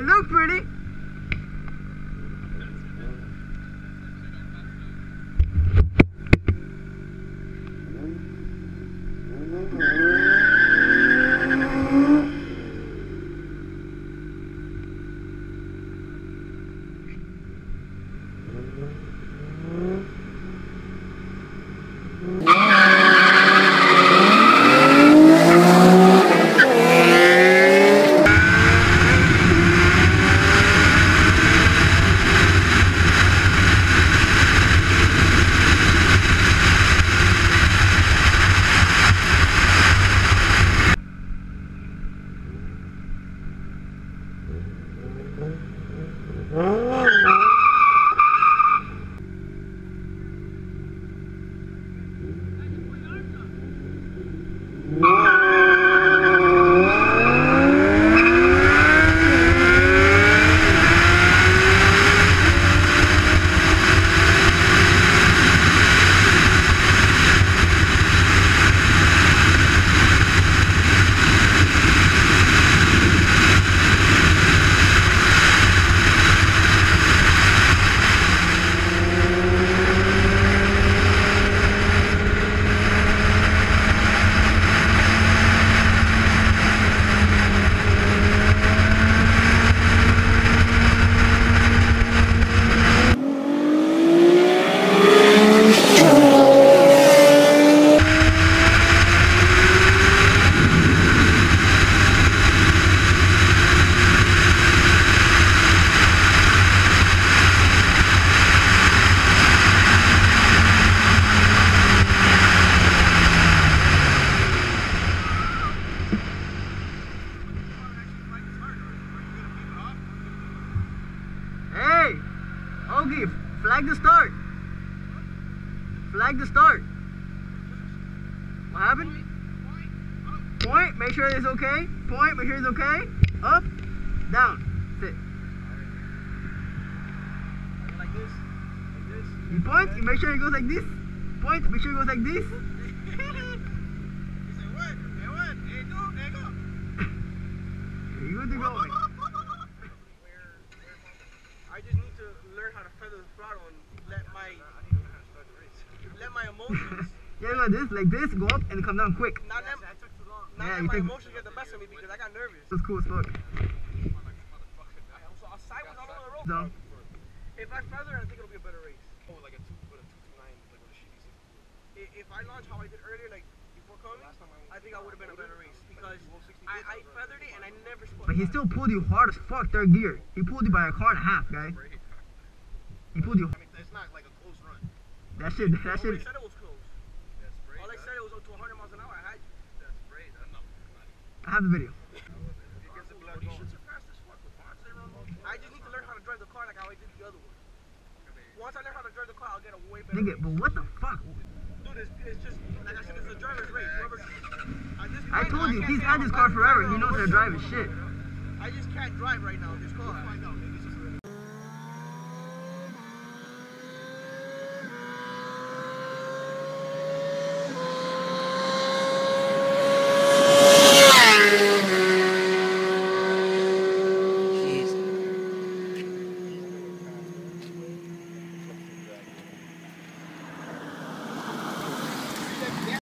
look pretty. Hey, Ogie, flag the start. Flag the start. What happened? Point, make sure it's okay. Point, make sure it's okay. Up, down. Sit. Like this. Like this. You point, you make sure it goes like this. Point, make sure it goes like this. He said, what? Hey, what? Hey, go. Hey, go. You good to go. man. I just need to learn how to feather the throttle and let my let my emotions Yeah, like this, like this, go up and come down quick. not let, not Yeah, let you my take- emotions get the best of me because I got nervous. That's cool as fuck. So I'll sideways all over the road. So, If I feather, I think it'll be a better race. Oh, like a two, with a two two nine, like with a shitty six. If I launch how I did earlier, like before coming, Last time I I think I would have been a better race because I, I feathered it and I never spun. but he still pulled you hard as fuck third gear. He pulled you by a car and a half, guy. He pulled you. I mean, it's not like a close run. That shit, that Nobody shit. said it was close. That's great. All they said it was up to 100 miles an hour. I had you. That's great. That's not, not I have the video. It gets the blood These fast as fuck with bonds. They run low. I just need to learn how to drive the car like how I did the other one. Once I learn how to drive the car, I'll get a way better. Nigga, but what the fuck? Dude, it's, it's just like I said, it's a driver's race. Whoever, at this I point, told you, can't he's had this car forever. He knows how worse to drive his shit. I just can't drive right now. This car. Find out.